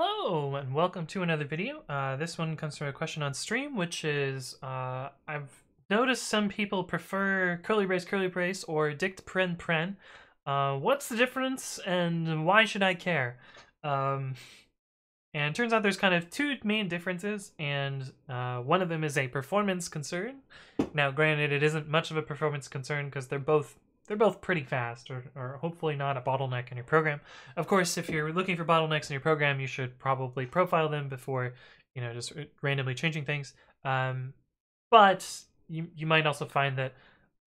Hello and welcome to another video. Uh, this one comes from a question on stream, which is uh, I've noticed some people prefer curly brace curly brace or dict pren pren. Uh, what's the difference and why should I care? Um, and turns out there's kind of two main differences, and uh, one of them is a performance concern. Now, granted, it isn't much of a performance concern because they're both they're both pretty fast, or, or hopefully not a bottleneck in your program. Of course, if you're looking for bottlenecks in your program, you should probably profile them before, you know, just randomly changing things. Um, but you, you might also find that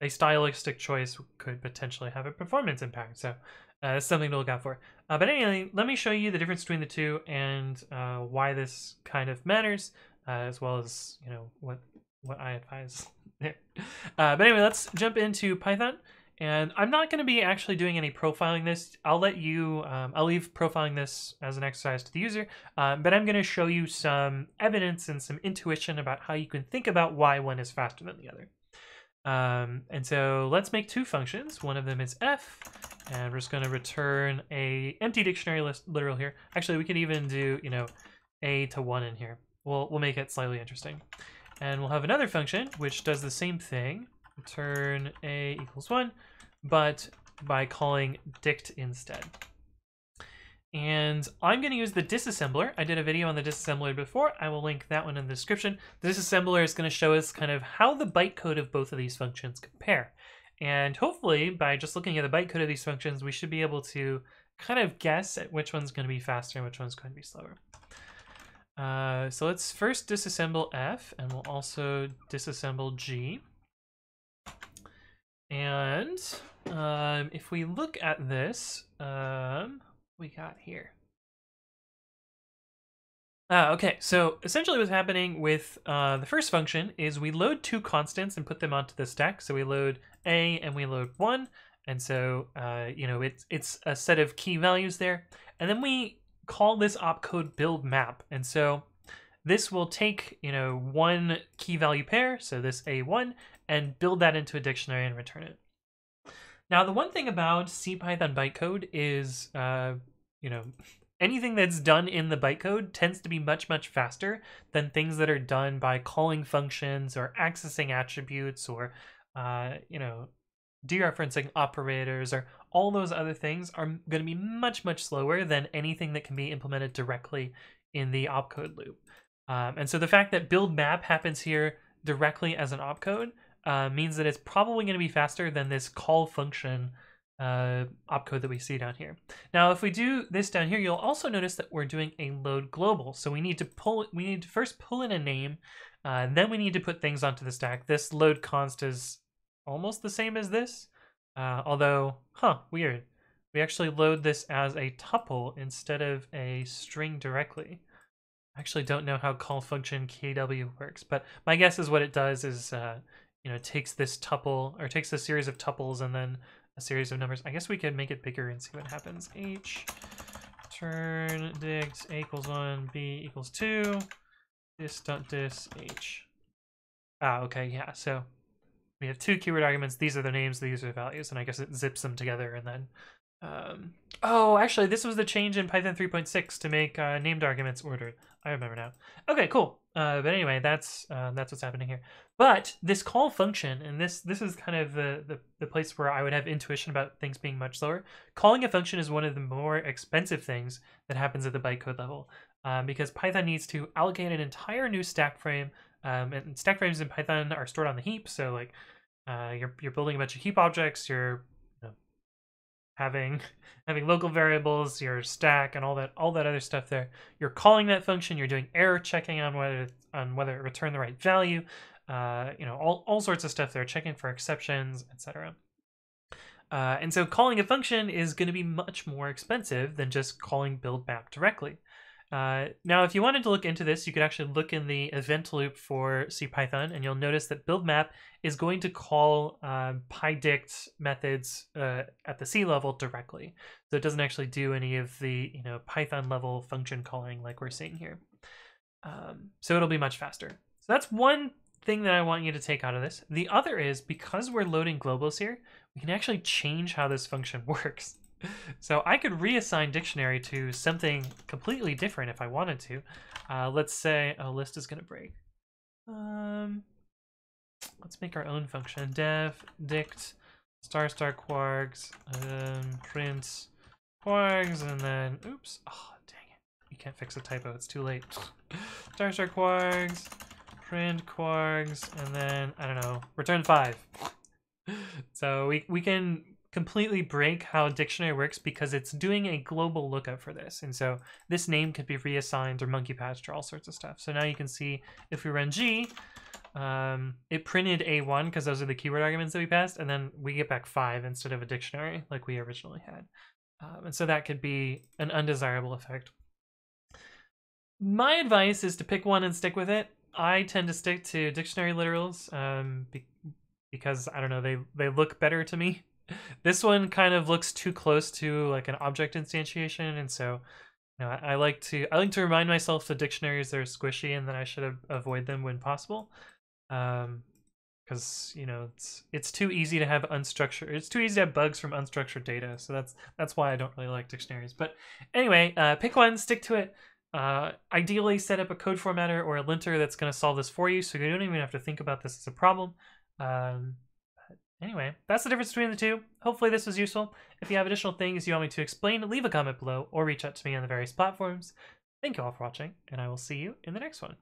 a stylistic choice could potentially have a performance impact. So uh, something to look out for. Uh, but anyway, let me show you the difference between the two and uh, why this kind of matters, uh, as well as, you know, what, what I advise there. Uh, but anyway, let's jump into Python. And I'm not going to be actually doing any profiling this. I'll let you, um, I'll leave profiling this as an exercise to the user, um, but I'm going to show you some evidence and some intuition about how you can think about why one is faster than the other. Um, and so let's make two functions. One of them is f, and we're just going to return a empty dictionary list literal here. Actually, we could even do, you know, a to 1 in here. We'll, we'll make it slightly interesting. And we'll have another function which does the same thing. Return a equals 1 but by calling dict instead. And I'm going to use the disassembler. I did a video on the disassembler before. I will link that one in the description. The disassembler is going to show us kind of how the bytecode of both of these functions compare. And hopefully, by just looking at the bytecode of these functions, we should be able to kind of guess at which one's going to be faster and which one's going to be slower. Uh, so let's first disassemble F, and we'll also disassemble G. And um, if we look at this, um, we got here. Ah, okay, so essentially what's happening with uh, the first function is we load two constants and put them onto the stack. So we load a and we load one. And so, uh, you know, it's, it's a set of key values there. And then we call this opcode build map. And so this will take, you know, one key value pair, so this A1, and build that into a dictionary and return it. Now, the one thing about CPython bytecode is, uh, you know, anything that's done in the bytecode tends to be much, much faster than things that are done by calling functions or accessing attributes or, uh, you know, dereferencing operators or all those other things are going to be much, much slower than anything that can be implemented directly in the opcode loop. Um, and so the fact that build map happens here directly as an opcode uh, means that it's probably going to be faster than this call function uh, opcode that we see down here. Now, if we do this down here, you'll also notice that we're doing a load global. So we need to pull, we need to first pull in a name, uh, then we need to put things onto the stack. This load const is almost the same as this, uh, although, huh, weird. We actually load this as a tuple instead of a string directly. I actually don't know how call function kw works, but my guess is what it does is uh, you know, takes this tuple or takes a series of tuples and then a series of numbers. I guess we could make it bigger and see what happens. H turn dict a equals one, b equals two, dis dot dis h. Ah, okay, yeah. So we have two keyword arguments. These are the names, these are the values, and I guess it zips them together and then. Um, oh, actually, this was the change in Python 3.6 to make uh, named arguments ordered. I remember now. Okay, cool. Uh, but anyway, that's uh, that's what's happening here. But this call function, and this this is kind of the, the, the place where I would have intuition about things being much slower. Calling a function is one of the more expensive things that happens at the bytecode level, um, because Python needs to allocate an entire new stack frame, um, and stack frames in Python are stored on the heap. So like, uh, you're you're building a bunch of heap objects, you're having having local variables, your stack, and all that all that other stuff there. You're calling that function. You're doing error checking on whether on whether it returned the right value. Uh, you know all all sorts of stuff there, checking for exceptions, etc. Uh, and so calling a function is going to be much more expensive than just calling build map directly. Uh, now, if you wanted to look into this, you could actually look in the event loop for CPython, and you'll notice that build map is going to call um, pydict methods uh, at the C level directly. So it doesn't actually do any of the you know Python level function calling like we're seeing here. Um, so it'll be much faster. So that's one thing that I want you to take out of this. The other is because we're loading globals here, we can actually change how this function works. So I could reassign dictionary to something completely different if I wanted to. Uh, let's say a list is going to break. Um, let's make our own function. Def dict star star kwargs, um, print kwargs, and then oops. Oh dang it! You can't fix a typo. It's too late. star star kwargs, print kwargs, and then I don't know return five. so we we can completely break how dictionary works because it's doing a global lookup for this. And so this name could be reassigned or monkey patched or all sorts of stuff. So now you can see if we run G, um, it printed A1 because those are the keyword arguments that we passed, and then we get back five instead of a dictionary like we originally had. Um, and so that could be an undesirable effect. My advice is to pick one and stick with it. I tend to stick to dictionary literals um, be because I don't know they they look better to me this one kind of looks too close to like an object instantiation, and so you know, I, I, like to I like to remind myself the dictionaries are squishy and that I should avoid them when possible. Um, because you know it's it's too easy to have unstructured it's too easy to have bugs from unstructured data so that's that's why i don't really like dictionaries but anyway uh, pick one stick to it uh, ideally set up a code formatter or a linter that's going to solve this for you so you don't even have to think about this as a problem um, Anyway, that's the difference between the two. Hopefully this was useful. If you have additional things you want me to explain, leave a comment below or reach out to me on the various platforms. Thank you all for watching, and I will see you in the next one.